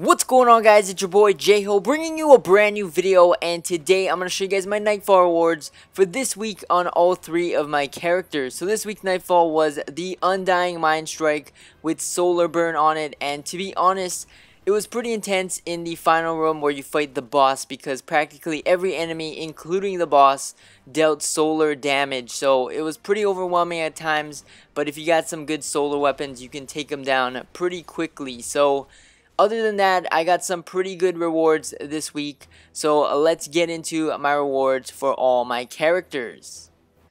What's going on guys, it's your boy J-Ho bringing you a brand new video and today I'm going to show you guys my Nightfall rewards for this week on all three of my characters. So this week Nightfall was the Undying Mind Strike with Solar Burn on it and to be honest, it was pretty intense in the final room where you fight the boss because practically every enemy, including the boss, dealt solar damage. So it was pretty overwhelming at times, but if you got some good solar weapons, you can take them down pretty quickly. So other than that, I got some pretty good rewards this week. So let's get into my rewards for all my characters.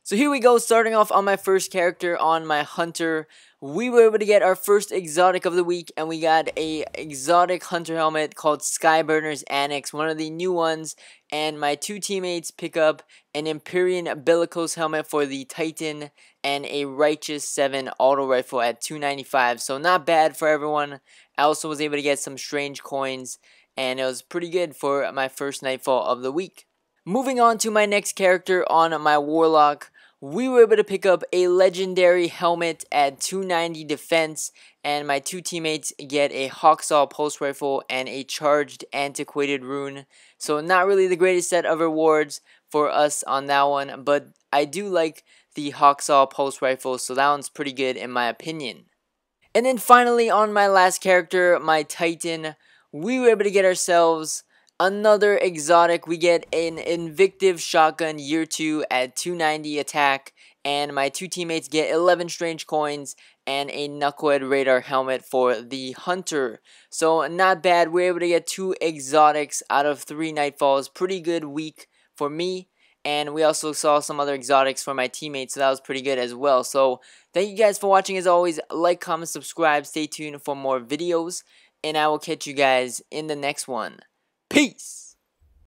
So here we go, starting off on my first character on my Hunter. We were able to get our first exotic of the week, and we got a exotic Hunter helmet called Skyburner's Annex, one of the new ones. And my two teammates pick up an Empyrean Bellicose helmet for the Titan and a Righteous 7 auto rifle at 295. So not bad for everyone. I also was able to get some strange coins, and it was pretty good for my first Nightfall of the week. Moving on to my next character on my Warlock, we were able to pick up a legendary helmet at 290 defense, and my two teammates get a Hawksaw pulse rifle and a charged antiquated rune. So not really the greatest set of rewards for us on that one, but I do like the Hawksaw pulse rifle, so that one's pretty good in my opinion. And then finally on my last character, my Titan, we were able to get ourselves another exotic. We get an Invective Shotgun Year 2 at 290 attack. And my two teammates get 11 Strange Coins and a Knucklehead Radar helmet for the Hunter. So not bad. We're able to get two exotics out of three Nightfalls. Pretty good week for me. And we also saw some other exotics for my teammates, so that was pretty good as well. So, thank you guys for watching as always. Like, comment, subscribe, stay tuned for more videos. And I will catch you guys in the next one. Peace!